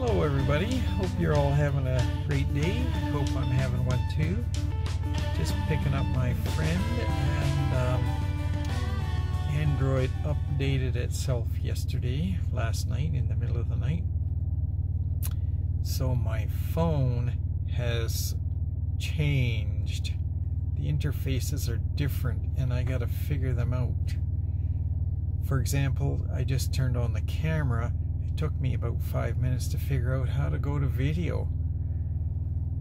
Hello, everybody. Hope you're all having a great day. Hope I'm having one too. Just picking up my friend, and um, Android updated itself yesterday, last night, in the middle of the night. So my phone has changed. The interfaces are different, and I got to figure them out. For example, I just turned on the camera took me about five minutes to figure out how to go to video.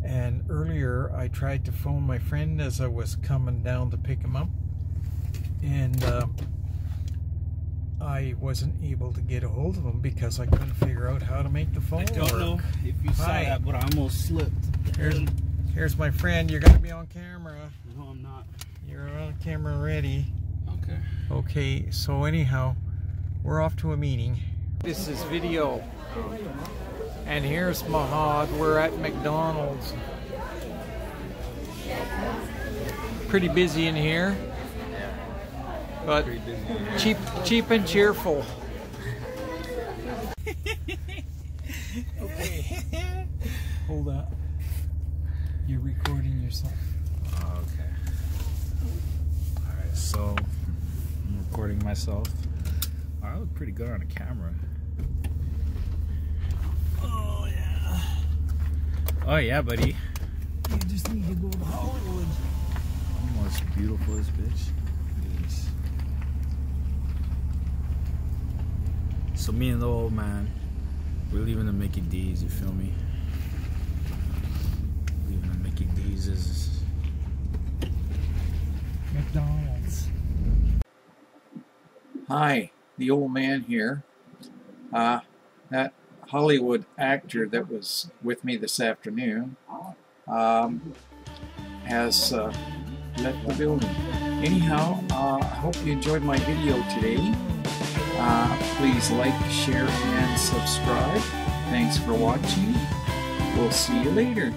And earlier I tried to phone my friend as I was coming down to pick him up. And um, I wasn't able to get a hold of him because I couldn't figure out how to make the phone I don't work. know if you saw Hi. that, but I almost slipped. Here's, here's my friend. You're going to be on camera. No, I'm not. You're on camera ready. Okay. Okay, so anyhow, we're off to a meeting. This is video. And here's Mahad. We're at McDonald's. Pretty busy in here. But cheap cheap and cheerful. okay. Hold up. You're recording yourself. Oh, okay. Alright, so I'm recording myself. I look pretty good on the camera. Oh yeah. Oh yeah, buddy. You just need to go to Hollywood. Almost beautiful this bitch. Look. So me and the old man, we're leaving the Mickey D's, you feel me? Leaving the Mickey D's is McDonald's. Hi, the old man here. Uh, that Hollywood actor that was with me this afternoon um, has uh, left the building. Anyhow, uh, I hope you enjoyed my video today. Uh, please like, share, and subscribe. Thanks for watching. We'll see you later.